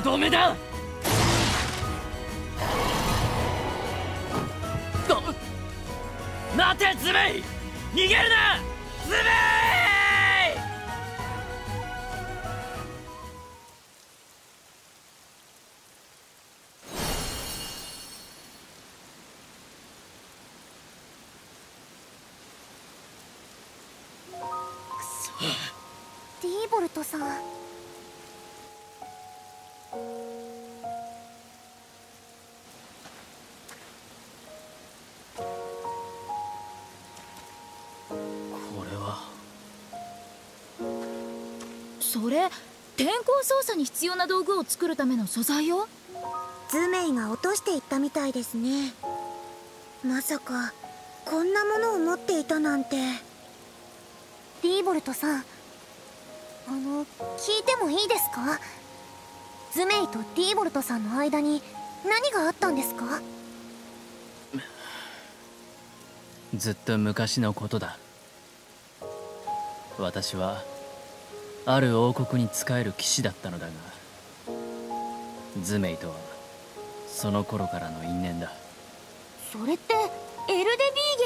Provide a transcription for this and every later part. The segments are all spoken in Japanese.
とどめだ。待てズベイ。逃げるなズベイ。ディーボルトさん操作に必要な道具を作るための素材よ。ズメイが落としていったみたいですね。まさかこんなものを持っていたなんて。ディーボルトさんあの聞いてもいいですか？ズメイとディーボルトさんの間に何があったんですか？ずっと昔のことだ。私はある王国に仕える騎士だったのだがズメイとはその頃からの因縁だ。それってエルデ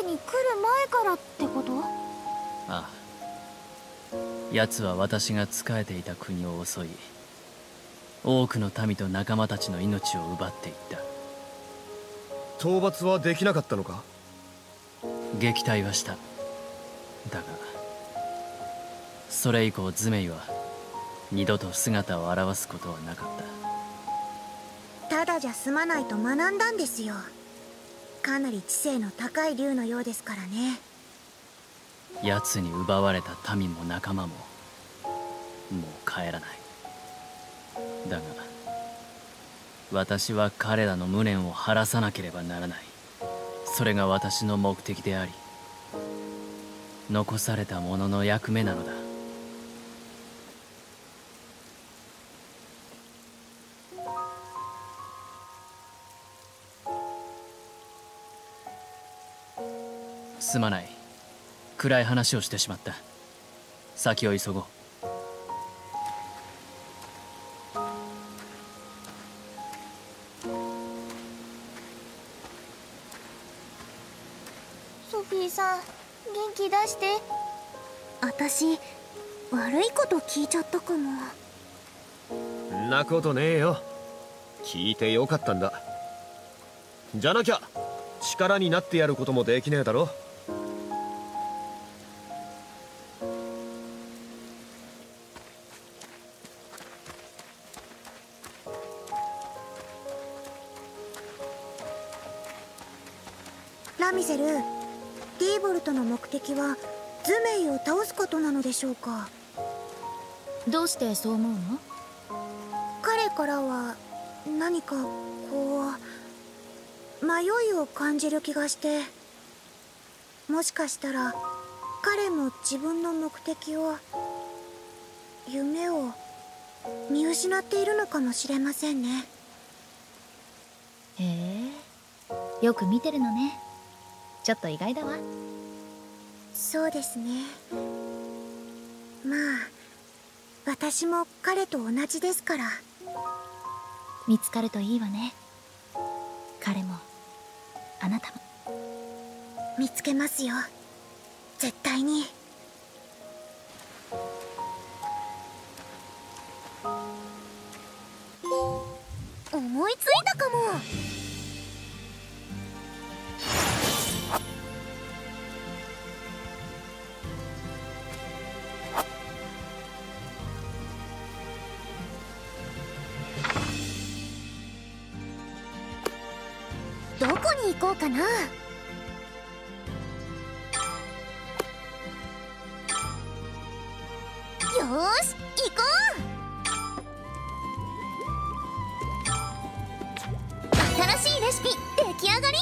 ビーゲに来る前からってこと？ああ。奴は私が仕えていた国を襲い多くの民と仲間たちの命を奪っていった。討伐はできなかったのか？撃退はした。だがそれ以降ズメイは二度と姿を現すことはなかった。ただじゃ済まないと学んだんですよ。かなり知性の高い竜のようですからね。奴に奪われた民も仲間ももう帰らない。だが私は彼らの無念を晴らさなければならない。それが私の目的であり残された者の役目なのだすまない。暗い話をしてしまった。先を急ごう。ソフィーさん元気出して。私悪いこと聞いちゃったかもんなことねえよ。聞いてよかったんだ。じゃなきゃ力になってやることもできねえだろラミゼルディーボルトの目的はズメイを倒すことなのでしょうか？どうしてそう思うの？彼からは何かこう迷いを感じる気がして。もしかしたら彼も自分の目的を夢を見失っているのかもしれませんね。へえよく見てるのねちょっと意外だわ。そうですね。まあ私も彼と同じですから。見つかるといいわね。彼も。あなたも。見つけますよ。絶対に。思いついたかもうかな。よーし行こう。新しいレシピ出来上がり。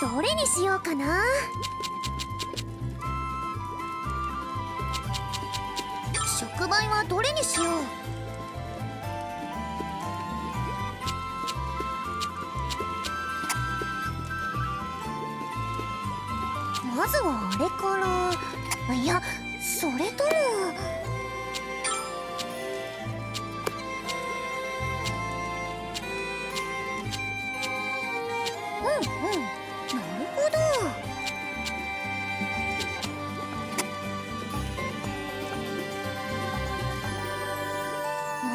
どれにしようかな。はどれにしよう。まずはあれから。いやそれとも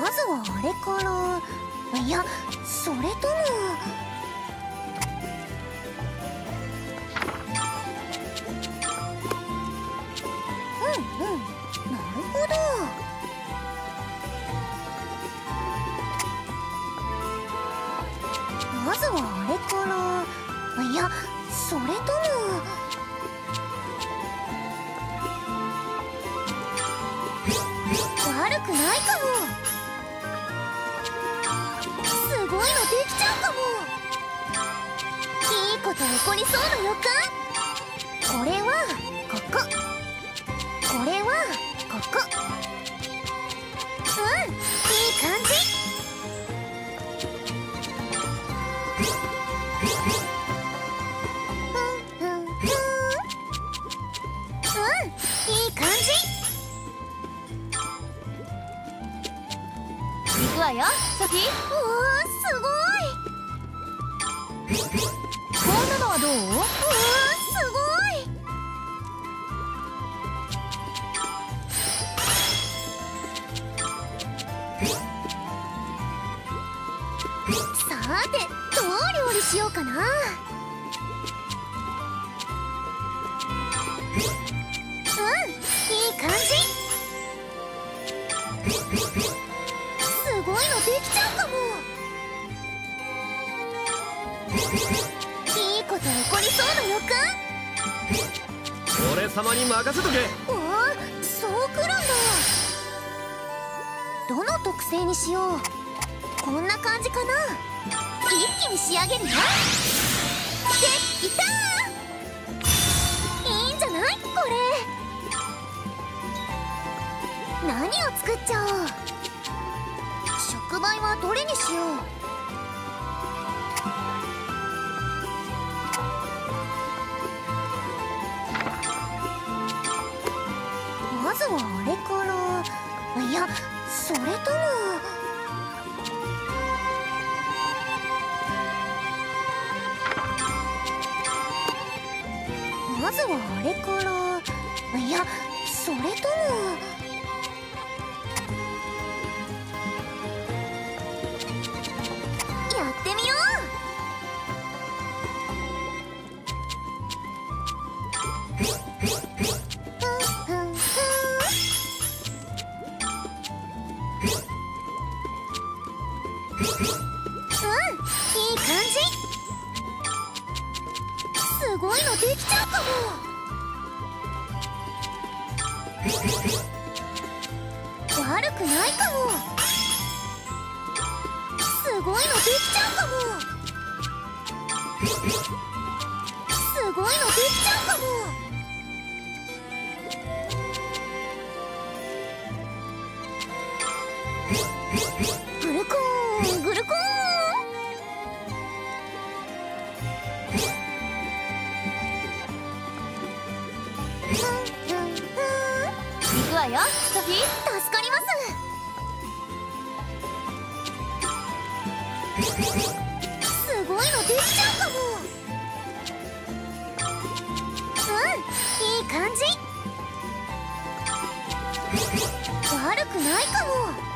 まずはあれから。いやそれともと起こりそうな予感これはここ。これはここ。うんいい感じ。ふんふんふん。うんいい感じ。行くわよソフィー。うわすごい。さてどう料理しようかな。うんいい感じ。こりそうな予感俺様に任せとけわあそうくるんだ。どの特性にしよう。こんな感じかな。一気に仕上げるよできたいいんじゃない？これ。何を作っちゃおう。触媒はどれにしよう。ずはあれから。いやそれとも。まずはあれから。いやそれとも。すごいのできちゃうかもグルコーングルコーン。ふんふんふん行くわよソフィー。助かります。すごいのできちゃうかも。うんいい感じ。悪くないかも。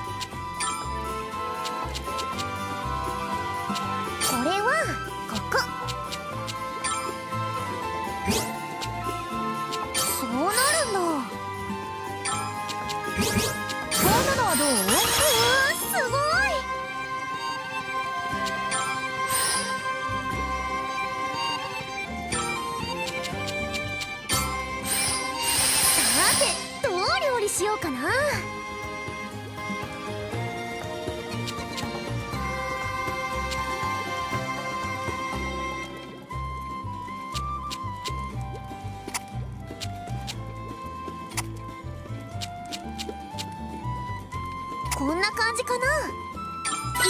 こんな感じかな？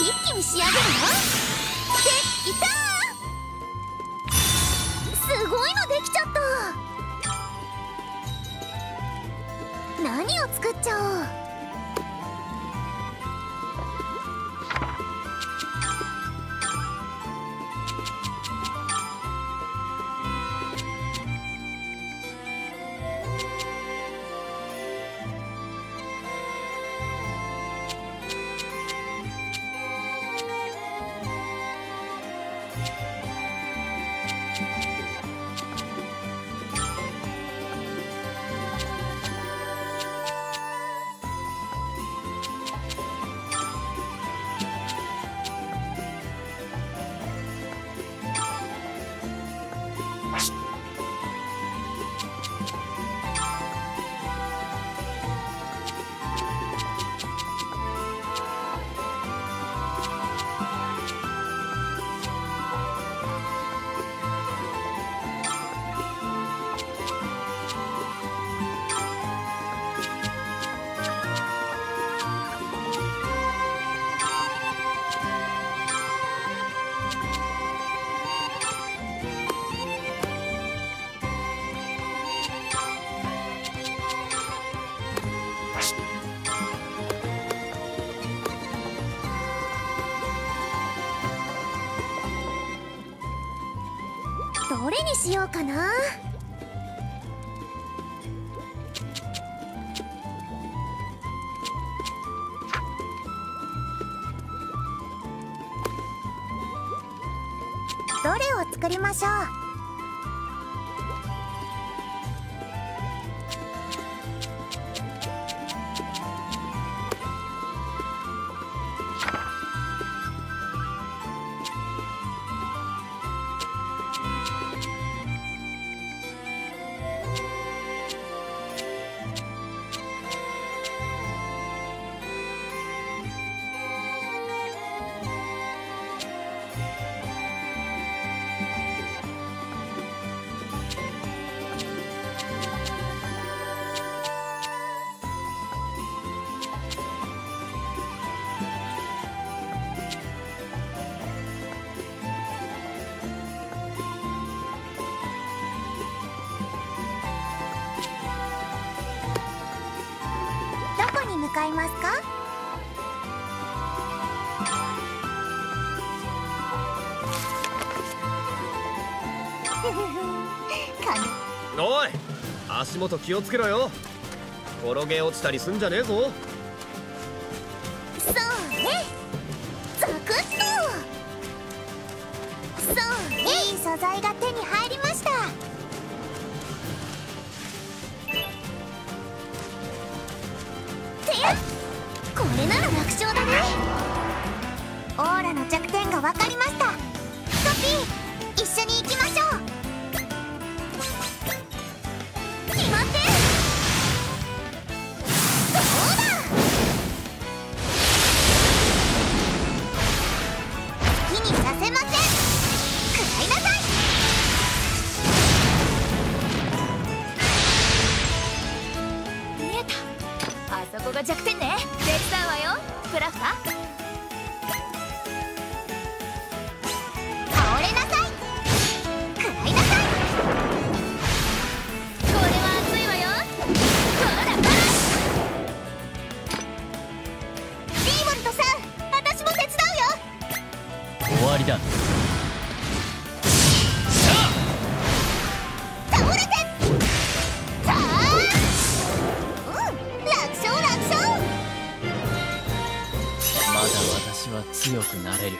一気に仕上げるよできたすごいのできちゃった。何を作っちゃおう？にしようかな？どれを作りましょう？かいますか？おい足元気をつけろよ。転げ落ちたりすんじゃねえぞ。そうね。ザクッとそうね。いい素材が手に入りなら楽勝だね。オーラの弱点が分かりました。ソフィー一緒に行きましょう。わりだ。倒れてさあ。うん。楽勝楽勝。まだ私は強くなれる。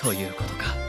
ということか